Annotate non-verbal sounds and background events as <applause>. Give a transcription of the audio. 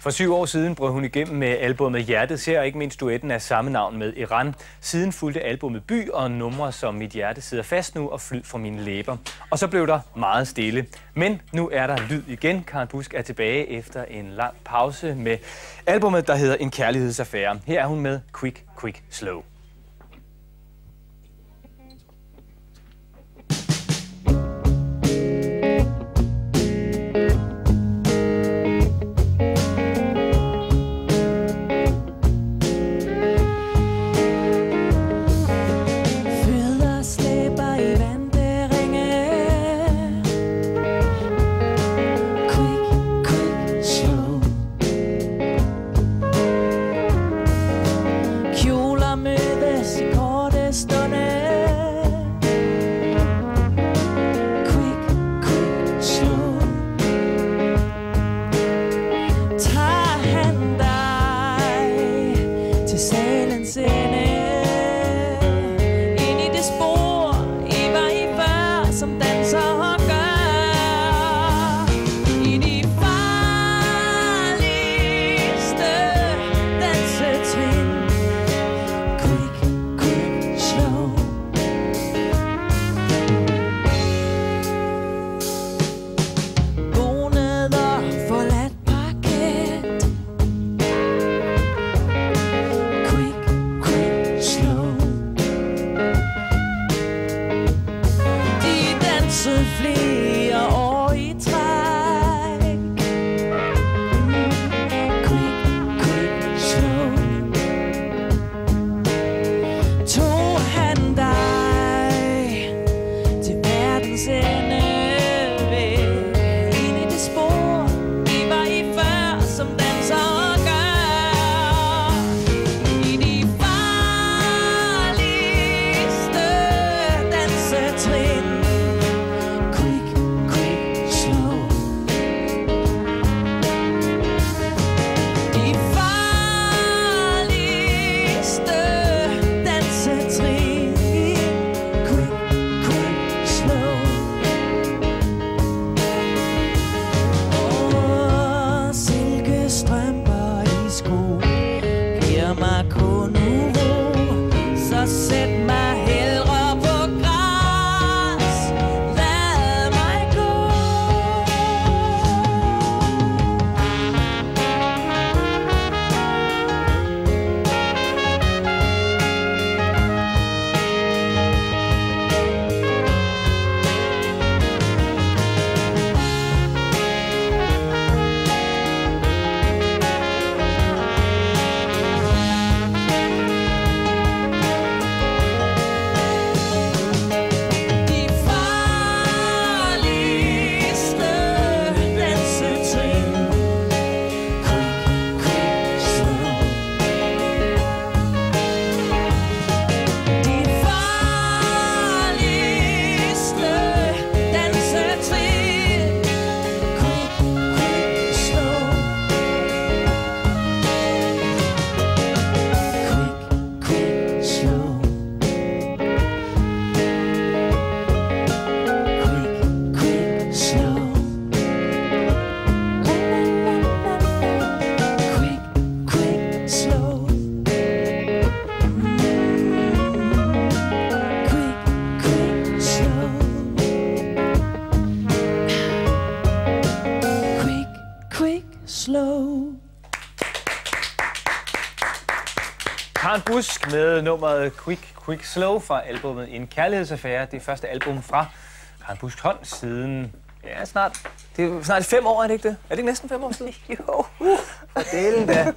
For syv år siden brød hun igennem med albumet Hjertet ser, og ikke mindst duetten af samme navn med Iran. Siden fulgte albumet By og numre som Mit hjerte sidder fast nu og Flyd fra mine læber. Og så blev der meget stille. Men nu er der lyd igen. Karen Busk er tilbage efter en lang pause med albumet, der hedder En kærlighedsaffære. Her er hun med Quick, Quick, Slow. to flee Karen Busk med nummeret Quick, Quick, Slow fra albumet En kærlighedsaffære. Det første album fra Karen Busk hånd siden... Ja, snart. Det er snart fem år, er det ikke det? Er det ikke næsten fem år siden? <laughs> jo. For delen da.